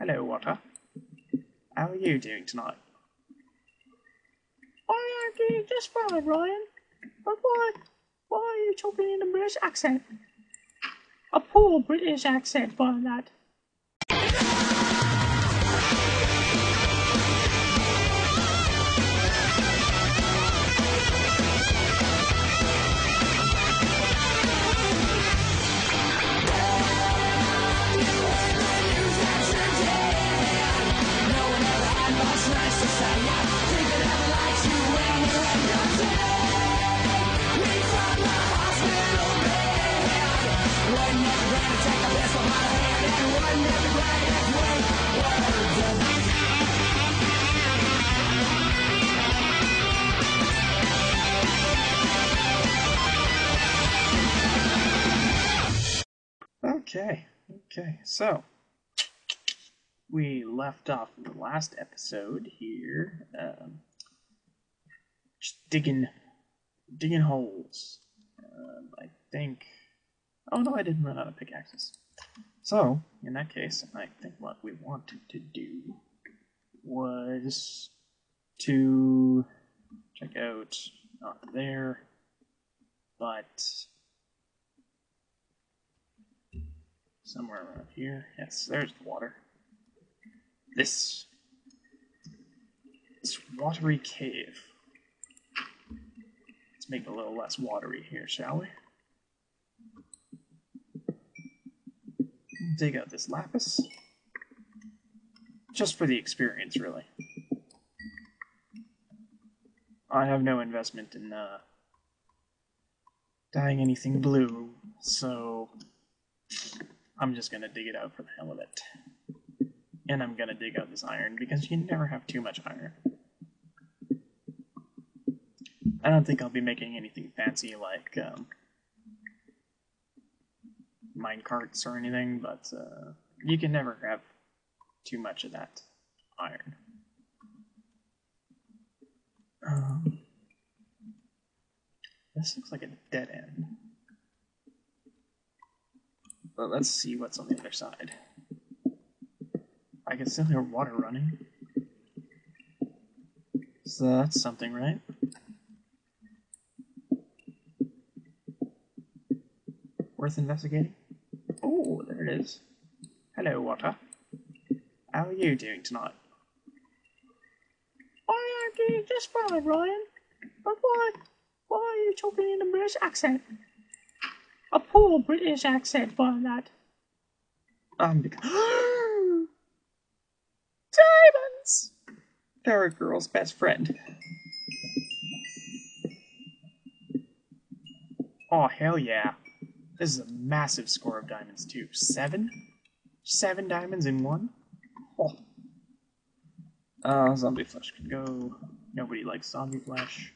Hello, Water. How are you doing tonight? I am doing just fine, Ryan. But why, why are you talking in a British accent? A poor British accent, by that. So we left off in the last episode here, um, just digging, digging holes. Um, I think. Oh no, I didn't run out of pickaxes. So in that case, I think what we wanted to do was to check out not there, but somewhere around here. Yes, there's the water. This this watery cave. Let's make it a little less watery here, shall we? Dig out this lapis. Just for the experience, really. I have no investment in uh, dyeing anything blue, so I'm just gonna dig it out for the hell of it. And I'm gonna dig out this iron because you never have too much iron. I don't think I'll be making anything fancy like um, mine carts or anything, but uh, you can never have too much of that iron. Um, this looks like a dead end. But let's see what's on the other side. I can still hear water running. So that's something, right? Worth investigating? Oh, there it is. Hello, water. How are you doing tonight? I am doing just fine, Ryan. But why, why are you talking in a British accent? A poor British accent, by that. Um. Diamonds! They're a girl's best friend. Oh, hell yeah. This is a massive score of diamonds, too. Seven? Seven diamonds in one? Oh. Uh, zombie flesh can go. Nobody likes zombie flesh.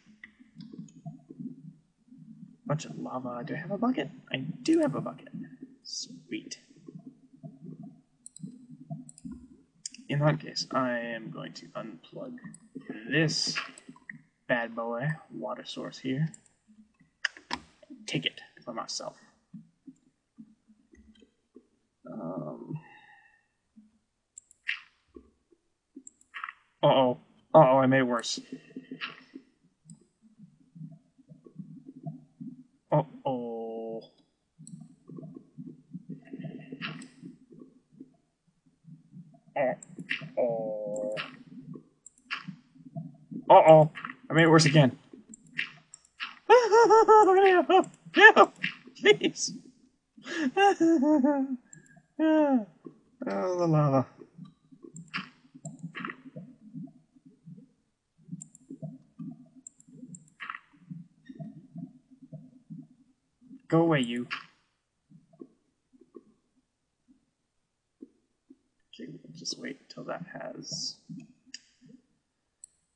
Bunch of lava. Do I have a bucket? I do have a bucket. Sweet. In that case, I am going to unplug this bad boy water source here. Take it for myself. Um. Uh oh. Uh oh, I made it worse. Uh oh. Uh oh. Uh oh. I made it worse again. no, please. oh, the lava. Go away, you. Okay, we'll just wait until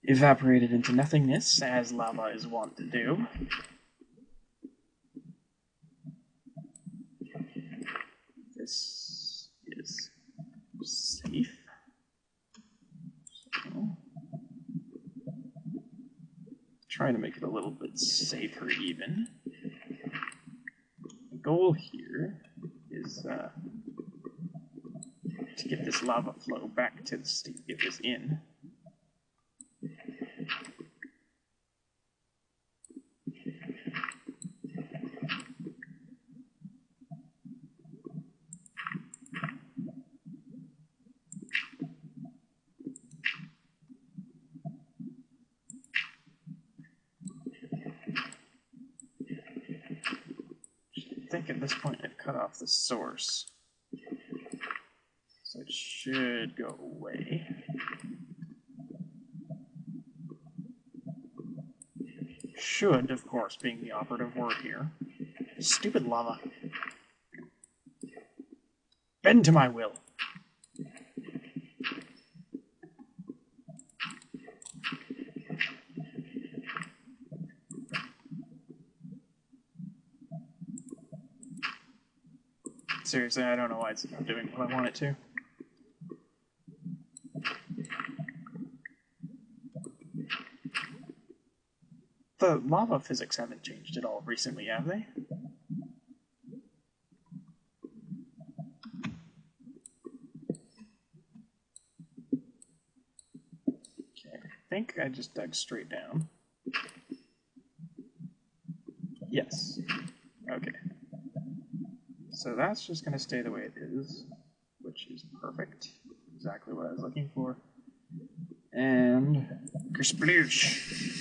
evaporated into nothingness, as lava is wont to do. This is safe. So, trying to make it a little bit safer, even. The goal here is uh, to get this lava flow back to the state it was in. I think at this point it cut off the source. Should go away. Should, of course, being the operative word here. Stupid lava. Bend to my will. Seriously, I don't know why it's not doing what I want it to. The lava physics haven't changed at all recently, have they? Okay, I think I just dug straight down. Yes. Okay. So that's just going to stay the way it is, which is perfect. Exactly what I was looking for. And kersploosh.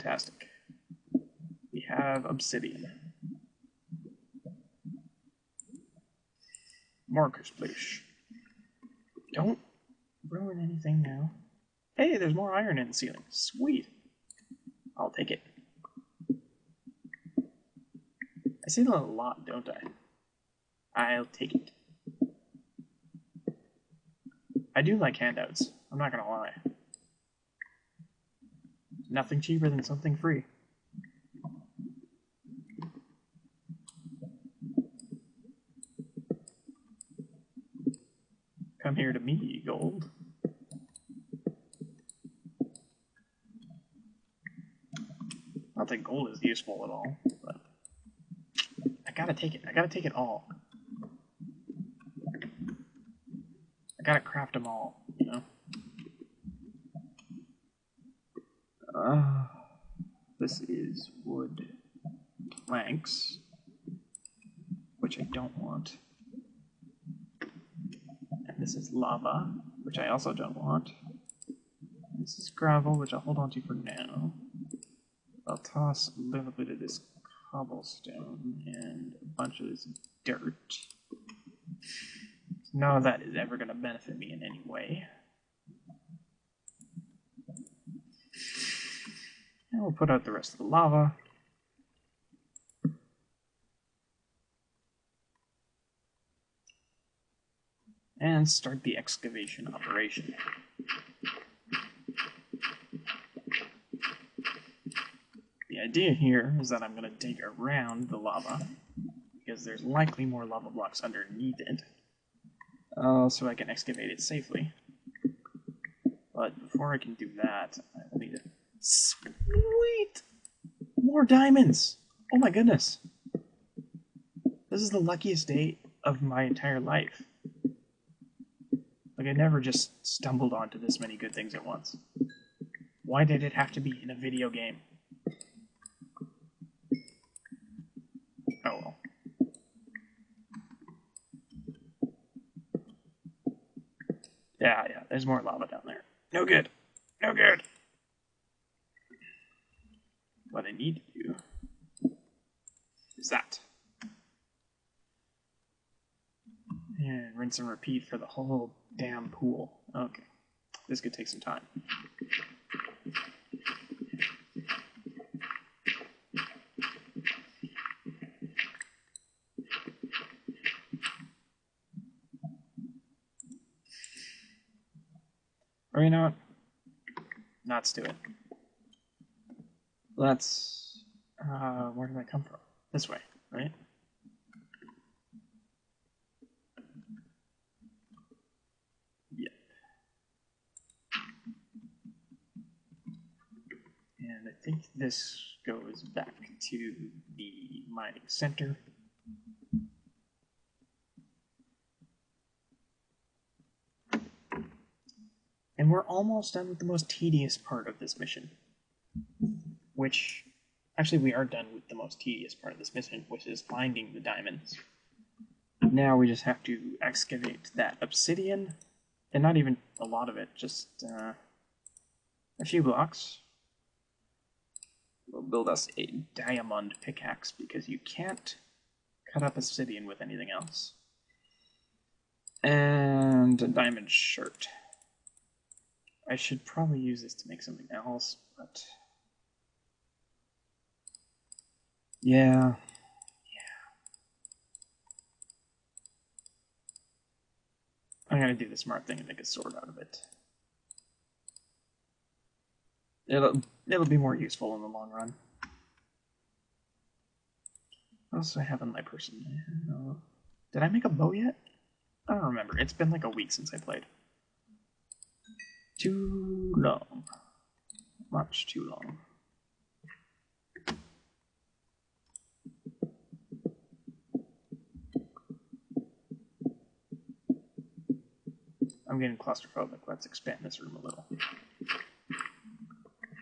Fantastic. We have obsidian. More please. Don't ruin anything now. Hey, there's more iron in the ceiling. Sweet. I'll take it. I say that a lot, don't I? I'll take it. I do like handouts. I'm not gonna lie. Nothing cheaper than something free. Come here to me, gold. I don't that gold is useful at all, but I gotta take it. I gotta take it all. I gotta craft them all, you know? Uh, this is wood planks, which I don't want. And this is lava, which I also don't want. This is gravel, which I'll hold on to for now. I'll toss a little bit of this cobblestone and a bunch of this dirt. None of that is ever going to benefit me in any way. And we'll put out the rest of the lava. And start the excavation operation. The idea here is that I'm going to dig around the lava because there's likely more lava blocks underneath it uh, so I can excavate it safely. But before I can do that, I need to... Sweet! More diamonds! Oh my goodness! This is the luckiest day of my entire life. Like, I never just stumbled onto this many good things at once. Why did it have to be in a video game? Oh well. Yeah, yeah, there's more lava down there. No good. No good. What I need to do is that. And rinse and repeat for the whole damn pool. Okay. This could take some time. Or you know what? Let's do it. That's, uh, where did that come from? This way, right? Yep. And I think this goes back to the mining center. And we're almost done with the most tedious part of this mission. Which, actually, we are done with the most tedious part of this mission, which is finding the diamonds. Now we just have to excavate that obsidian, and not even a lot of it, just uh, a few blocks. We'll build us a diamond pickaxe because you can't cut up obsidian with anything else. And a diamond shirt. I should probably use this to make something else, but... Yeah. I'm gonna do the smart thing and make a sword out of it. It'll it'll be more useful in the long run. What else do I have in my person? Did I make a bow yet? I don't remember. It's been like a week since I played. Too long. Much too long. I'm getting claustrophobic. Let's expand this room a little.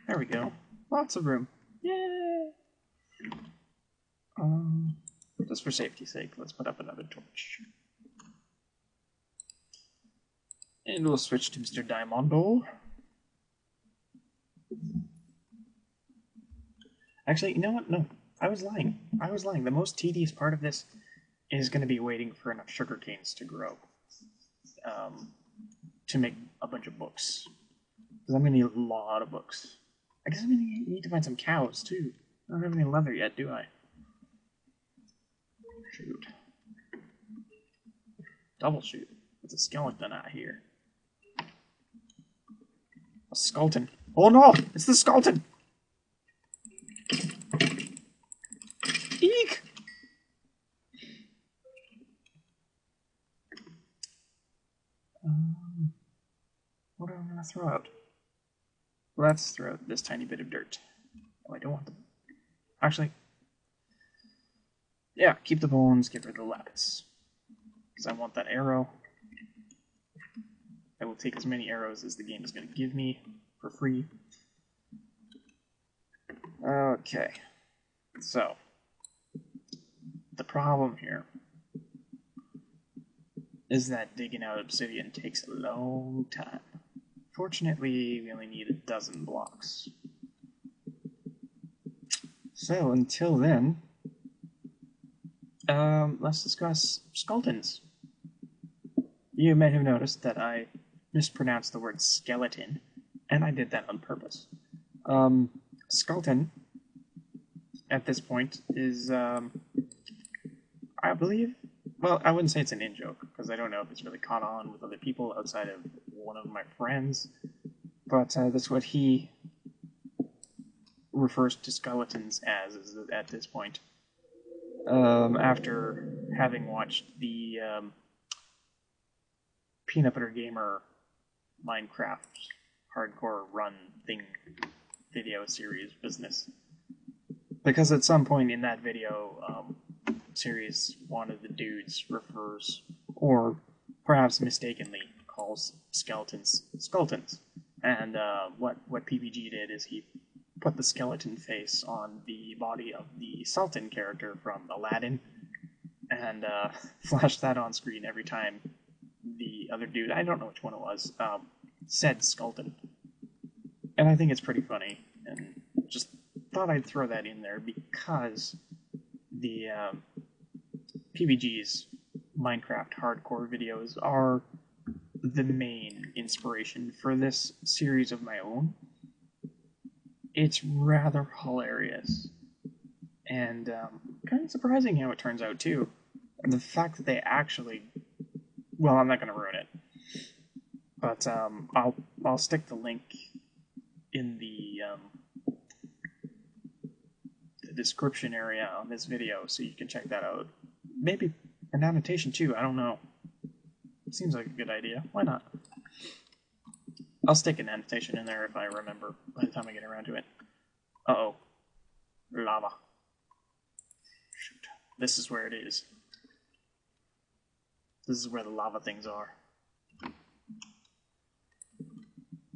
There we go. Lots of room. Yay! Um, just for safety's sake, let's put up another torch. And we'll switch to Mr. Diamondo. Actually, you know what? No, I was lying. I was lying. The most tedious part of this is going to be waiting for enough sugar canes to grow. Um, to make a bunch of books. Because I'm going to need a lot of books. I guess I'm going to need to find some cows, too. I don't have any leather yet, do I? Shoot. Double shoot. It's a skeleton out here. A skeleton. Oh no! It's the skeleton! Eek! Um, what am I gonna throw out? Let's throw out this tiny bit of dirt. Oh, I don't want the. Actually, yeah, keep the bones, get rid of the lapis. Because I want that arrow. I will take as many arrows as the game is going to give me for free. Okay. So, the problem here is that digging out obsidian takes a long time. Fortunately, we only need a dozen blocks. So, until then, um, let's discuss skeletons. You may have noticed that I mispronounced the word skeleton, and I did that on purpose. Um, skeleton, at this point, is, um, I believe, well, I wouldn't say it's an in joke, because I don't know if it's really caught on with other people outside of one of my friends, but uh, that's what he refers to skeletons as, at this point. Um, after having watched the um, Peanut Butter Gamer Minecraft hardcore run thing video series business. Because at some point in that video um, series, one of the dudes refers, or perhaps mistakenly, skeletons skeletons. And uh, what what PBG did is he put the skeleton face on the body of the Sultan character from Aladdin, and uh, flashed that on screen every time the other dude, I don't know which one it was, um, said Skulton. And I think it's pretty funny, and just thought I'd throw that in there because the um, PBG's Minecraft hardcore videos are the main inspiration for this series of my own. It's rather hilarious. And um, kind of surprising how it turns out, too. The fact that they actually well, I'm not going to ruin it, but um, I'll I'll stick the link in the, um, the description area on this video so you can check that out. Maybe an annotation too. I don't know. Seems like a good idea. Why not? I'll stick an annotation in there if I remember by the time I get around to it. Uh oh, lava. Shoot, this is where it is. This is where the lava things are.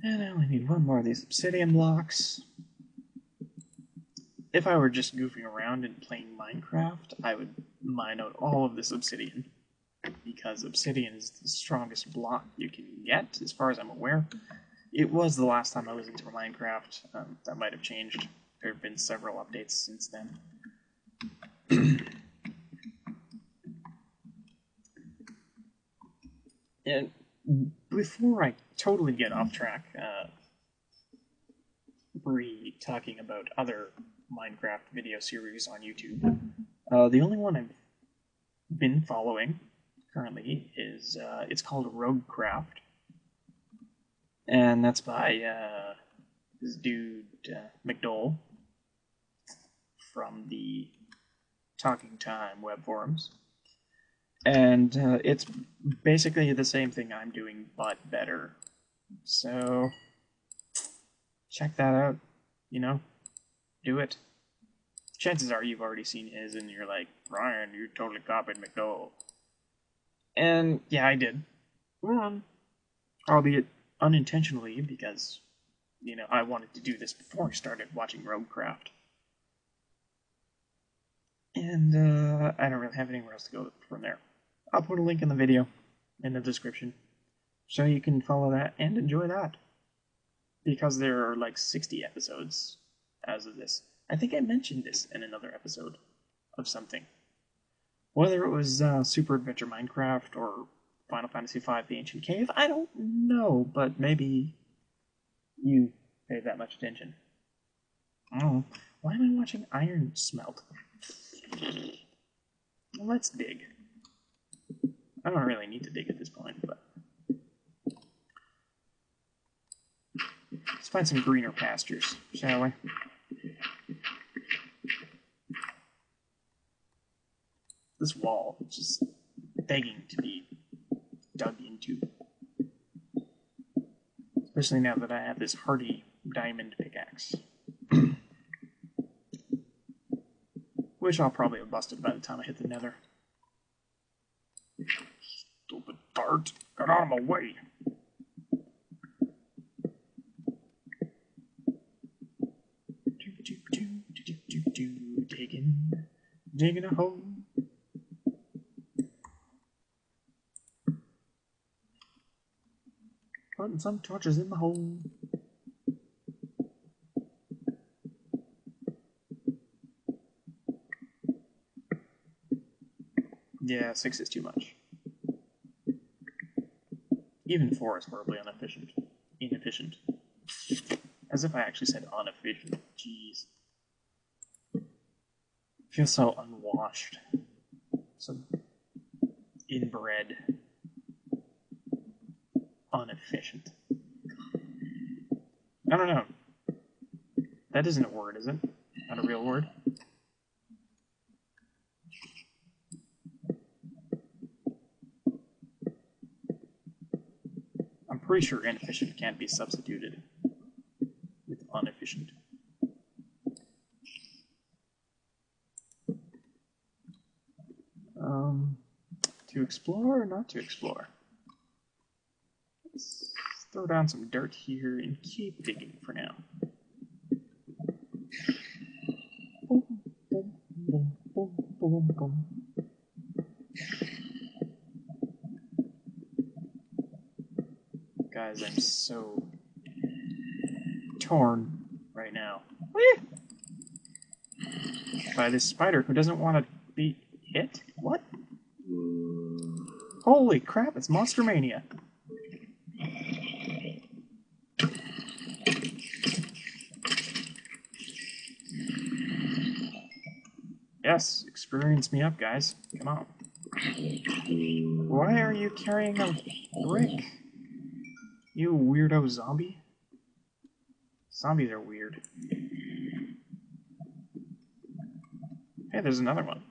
And I only need one more of these obsidian blocks. If I were just goofing around and playing Minecraft, I would mine out all of this obsidian. Because obsidian is the strongest block you can get, as far as I'm aware. It was the last time I was into Minecraft. Um, that might have changed. There have been several updates since then. and before I totally get off track, uh, re talking about other Minecraft video series on YouTube, uh, the only one I've been following currently is uh, it's called Roguecraft, and that's by uh, this dude uh, McDowell from the Talking Time web forums and uh, it's basically the same thing I'm doing, but better. So check that out. You know, do it. Chances are you've already seen his, and you're like, Ryan, you totally copied McDowell. And yeah, I did. Um, albeit unintentionally, because you know I wanted to do this before I started watching Roguecraft. And uh, I don't really have anywhere else to go from there. I'll put a link in the video in the description so you can follow that and enjoy that. Because there are like 60 episodes as of this. I think I mentioned this in another episode of something. Whether it was uh, Super Adventure Minecraft or Final Fantasy V The Ancient Cave, I don't know, but maybe you paid that much attention. Oh, why am I watching iron smelt? Let's dig. I don't really need to dig at this point, but let's find some greener pastures, shall we? This wall just begging to be dug into. Especially now that I have this hardy diamond pickaxe. Which I'll probably have busted by the time I hit the nether. Stupid dart. Get out of my way. Digging, digging a hole. Putting some torches in the hole. Yeah, six is too much. Even four is horribly inefficient. Inefficient. As if I actually said inefficient. Jeez. Feel so unwashed. So inbred. Inefficient. I don't know. That isn't a word, is it? Not a real word? I'm pretty sure inefficient can't be substituted with inefficient. Um, to explore or not to explore? Throw down some dirt here and keep digging for now. Guys, I'm so torn right now. By this spider who doesn't want to be hit? What? Holy crap, it's Monster Mania. Yes, experience me up, guys. Come on. Why are you carrying a brick? You weirdo zombie? Zombies are weird. Hey, there's another one.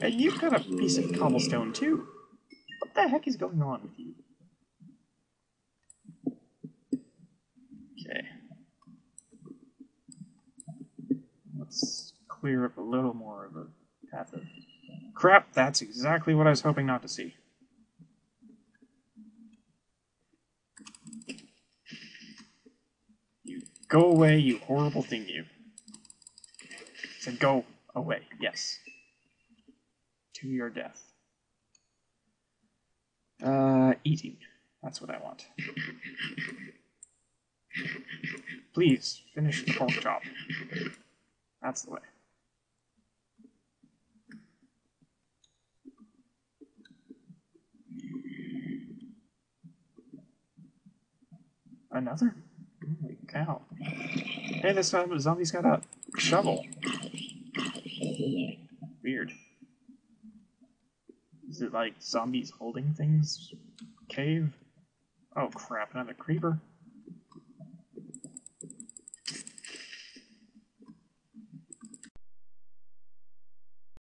Hey, you've got a piece of cobblestone too. What the heck is going on with you? clear up a little more of a path of. Crap, that's exactly what I was hoping not to see. You go away, you horrible thing, you. I said go away, yes. To your death. Uh, eating. That's what I want. Please, finish the pork chop. That's the way. Another? Holy cow. Hey, this time the zombie's got a shovel. Weird. Is it like zombies holding things? Cave? Oh crap, another creeper.